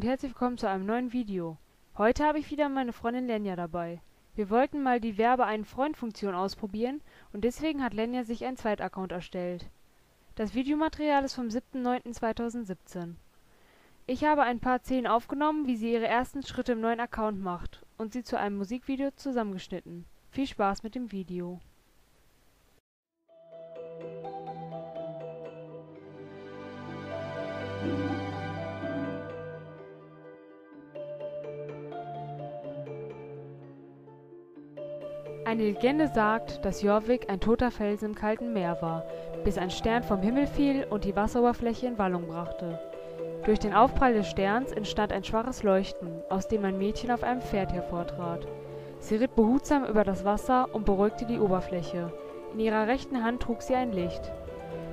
und herzlich willkommen zu einem neuen Video. Heute habe ich wieder meine Freundin Lenja dabei. Wir wollten mal die Werbe-einen-Freund-Funktion ausprobieren und deswegen hat Lenja sich einen Zweitaccount erstellt. Das Videomaterial ist vom 7.9.2017. Ich habe ein paar Szenen aufgenommen, wie sie ihre ersten Schritte im neuen Account macht und sie zu einem Musikvideo zusammengeschnitten. Viel Spaß mit dem Video. Eine Legende sagt, dass Jorvik ein toter Felsen im kalten Meer war, bis ein Stern vom Himmel fiel und die Wasseroberfläche in Wallung brachte. Durch den Aufprall des Sterns entstand ein schwaches Leuchten, aus dem ein Mädchen auf einem Pferd hervortrat. Sie ritt behutsam über das Wasser und beruhigte die Oberfläche. In ihrer rechten Hand trug sie ein Licht.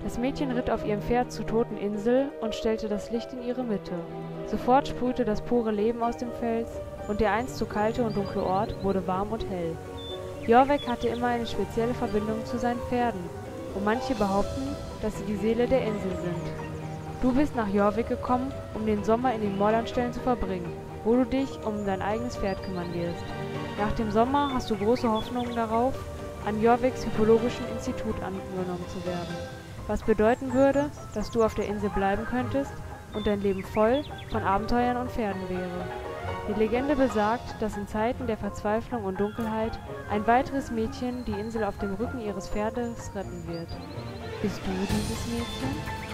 Das Mädchen ritt auf ihrem Pferd zur toten Insel und stellte das Licht in ihre Mitte. Sofort sprühte das pure Leben aus dem Fels, und der einst so kalte und dunkle Ort wurde warm und hell. Jorvik hatte immer eine spezielle Verbindung zu seinen Pferden, und manche behaupten, dass sie die Seele der Insel sind. Du bist nach Jorvik gekommen, um den Sommer in den Moorlandstellen zu verbringen, wo du dich um dein eigenes Pferd kümmern wirst. Nach dem Sommer hast du große Hoffnungen darauf, an Jorviks Hypologischen Institut angenommen zu werden, was bedeuten würde, dass du auf der Insel bleiben könntest und dein Leben voll von Abenteuern und Pferden wäre. Die Legende besagt, dass in Zeiten der Verzweiflung und Dunkelheit ein weiteres Mädchen die Insel auf dem Rücken ihres Pferdes retten wird. Bist du dieses Mädchen?